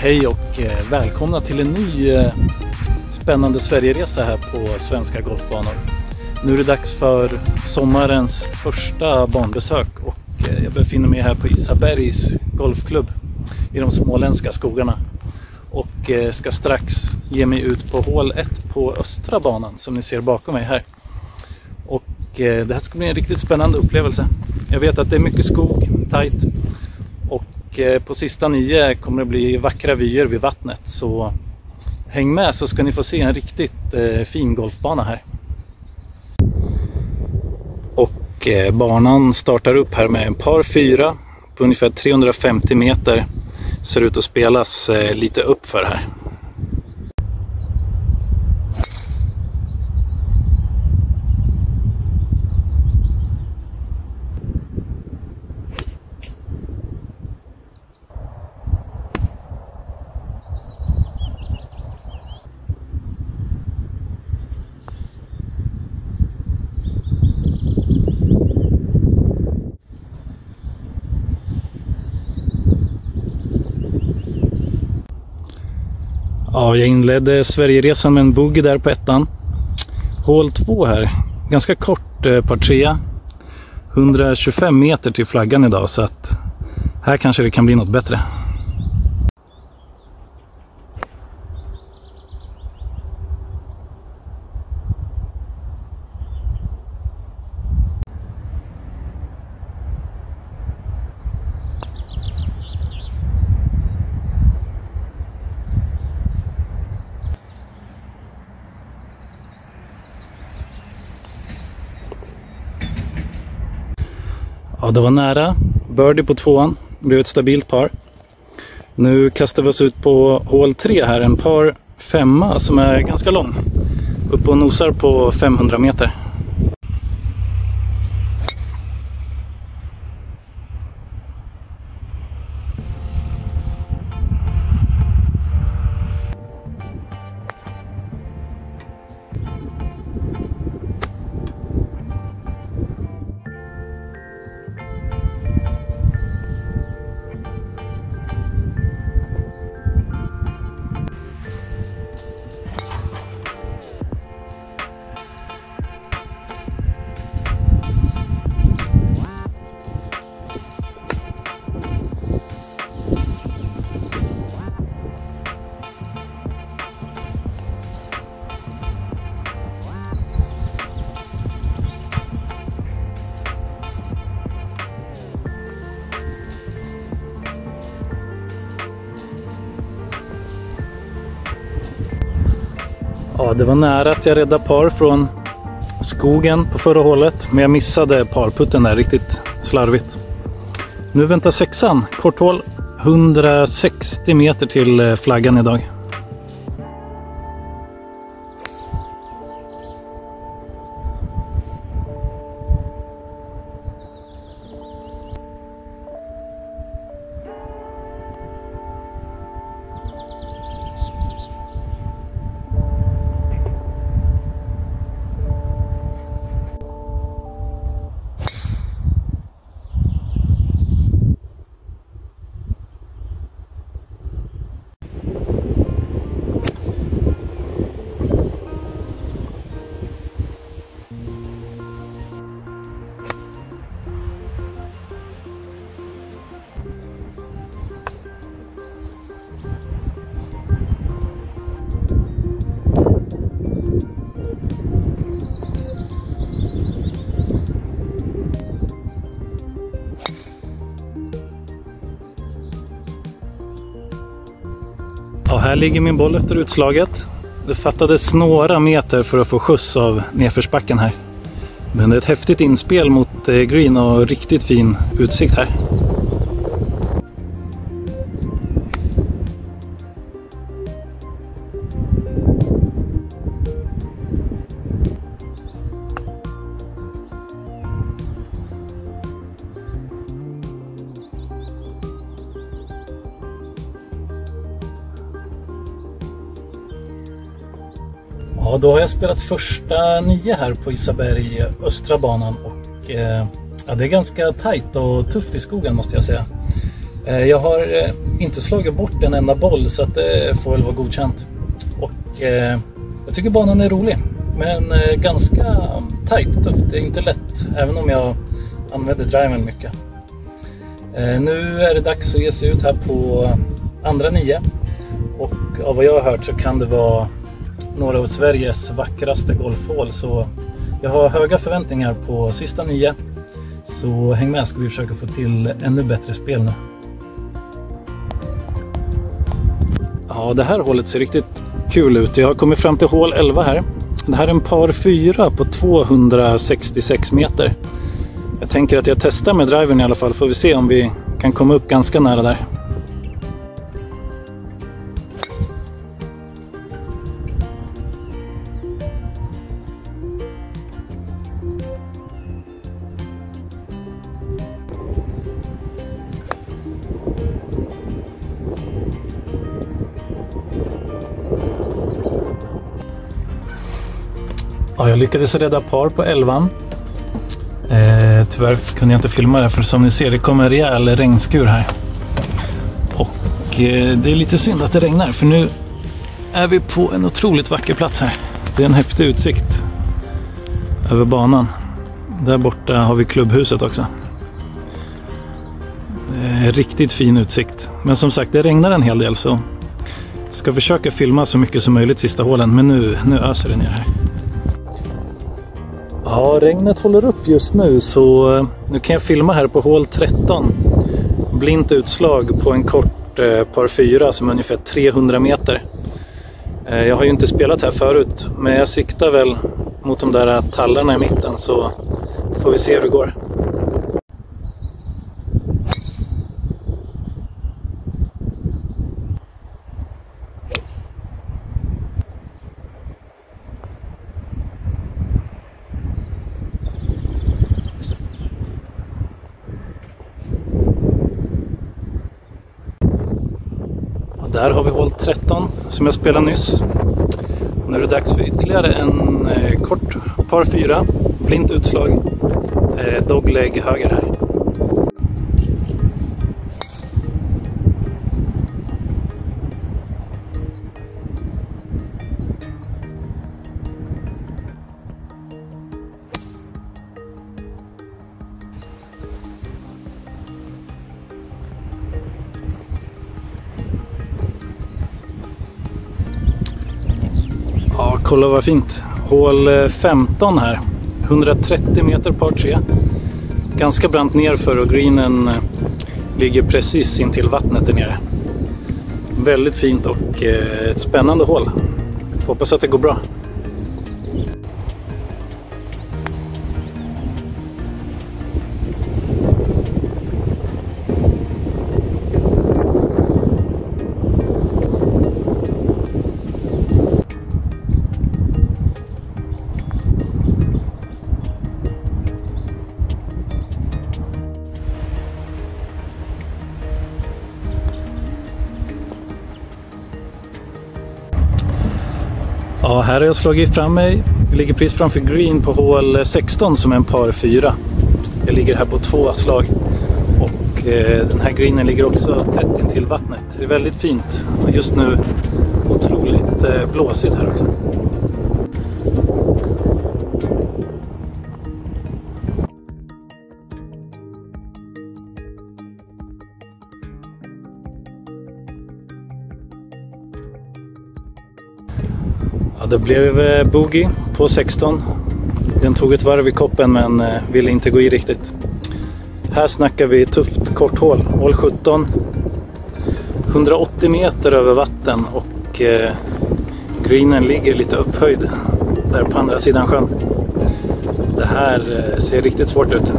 Hej och eh, välkomna till en ny eh, spännande Sverigeresa här på Svenska Golfbanor. Nu är det dags för sommarens första banbesök och eh, jag befinner mig här på Isabergs golfklubb i de småländska skogarna och ska strax ge mig ut på hål 1 på östra banan som ni ser bakom mig här. Och det här ska bli en riktigt spännande upplevelse. Jag vet att det är mycket skog, tajt och eh, på sista nio kommer det bli vackra vyer vid vattnet. Så häng med så ska ni få se en riktigt eh, fin golfbana här. Och eh, banan startar upp här med en par fyra på ungefär 350 meter. Ser ut att spelas lite uppför här. Ja, jag inledde Sverigeresan med en boogie där på ettan. Hål 2 här. Ganska kort eh, par 3. 125 meter till flaggan idag så att här kanske det kan bli något bättre. Ja, det var nära. Birdie på tvåan. Blev ett stabilt par. Nu kastar vi oss ut på hål 3 här. En par femma som är ganska lång. Upp och nosar på 500 meter. Ja, det var nära att jag räddade par från skogen på förra hålet. Men jag missade parputten där riktigt slarvigt. Nu väntar sexan, korthål. 160 meter till eh, flaggan idag. Här ligger min boll efter utslaget. Det fattades några meter för att få skjuts av nedförsbacken här. Men det är ett häftigt inspel mot eh, green och riktigt fin utsikt här. Ja, då har jag spelat första nio här på Isaberg, östra banan och eh, ja, det är ganska tajt och tufft i skogen måste jag säga. Eh, jag har eh, inte slagit bort en enda boll så att det får väl vara godkänt. Och eh, jag tycker banan är rolig. Men eh, ganska tajt och tufft. Det är inte lätt även om jag använder driven mycket. Eh, nu är det dags att ge sig ut här på andra nio. Och av vad jag har hört så kan det vara några av Sveriges vackraste golfhål. Så jag har höga förväntningar på sista nio. Så häng med ska vi försöka få till ännu bättre spel nu. Ja, det här hålet ser riktigt kul ut. Jag har kommit fram till hål 11 här. Det här är en par 4 på 266 meter. Jag tänker att jag testar med drivern i alla fall. Får vi se om vi kan komma upp ganska nära där. Ja, jag lyckades rädda par på 11. Eh, tyvärr kunde jag inte filma det för som ni ser det kommer en rejäl regnskur här. Och eh, det är lite synd att det regnar för nu är vi på en otroligt vacker plats här. Det är en häftig utsikt över banan. Där borta har vi klubbhuset också. Eh, riktigt fin utsikt. Men som sagt det regnar en hel del så jag ska försöka filma så mycket som möjligt sista hålen men nu, nu öser det ner här. Ja, regnet håller upp just nu så eh, nu kan jag filma här på hål 13. Blint utslag på en kort eh, par 4 som är ungefär 300 meter. Eh, jag har ju inte spelat här förut men jag siktar väl mot de där tallarna i mitten så får vi se hur det går. Där har vi hål 13 som jag spelade nyss. Nu är det dags för ytterligare en eh, kort par 4, blint utslag, eh, dogleg höger här. Kolla vad fint. Hål eh, 15 här. 130 meter par 3. Ganska brant nerför och greenen eh, ligger precis intill vattnet där nere. Väldigt fint och eh, ett spännande hål. Hoppas att det går bra. Ja, här har jag slagit fram mig. Jag ligger precis framför green på hål 16 som är en par 4. Jag ligger här på två slag. Och eh, den här greenen ligger också tätt intill vattnet. Det är väldigt fint. Just nu otroligt eh, blåsigt här också. Ja, det blev bogey boogie på 16. Den tog ett varv i koppen men eh, ville inte gå i riktigt. Här snackar vi tufft kort hål, hål 17. 180 meter över vatten och eh, greenen ligger lite upphöjd där på andra sidan sjön. Det här eh, ser riktigt svårt ut.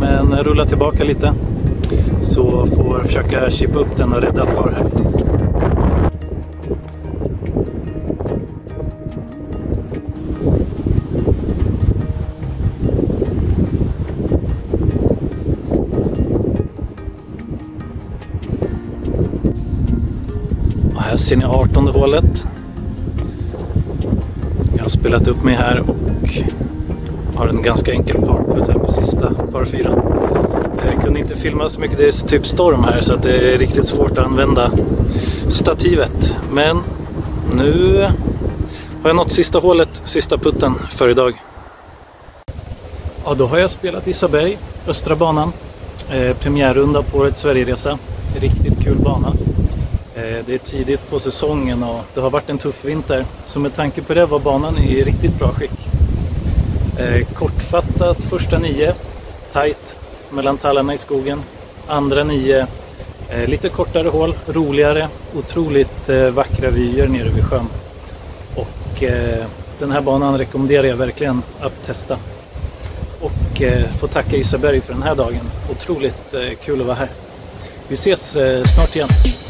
Men rulla tillbaka lite. Så får försöka chippa upp den och rädda ett par här. Och här. ser ni 18 hålet. Jag har spelat upp mig här och har en ganska enkel parputt här på sista par fyran. Jag eh, kunde inte filma så mycket, det är typ storm här så att det är riktigt svårt att använda stativet. Men nu har jag nått sista hålet, sista putten för idag. Ja, då har jag spelat Isaberg, Östra banan. Eh, premiärrunda på årets Sverigeresa. Riktigt kul bana. Eh, det är tidigt på säsongen och det har varit en tuff vinter. Så med tanke på det var banan i riktigt bra skick. Eh, kortfattat första nio, tight mellan tallarna i skogen. Andra nio, eh, lite kortare hål, roligare, otroligt eh, vackra vyer nere vid sjön. Och eh, den här banan rekommenderar jag verkligen att testa. Och eh, får få tacka Isaberg för den här dagen. Otroligt eh, kul att vara här. Vi ses snart igen.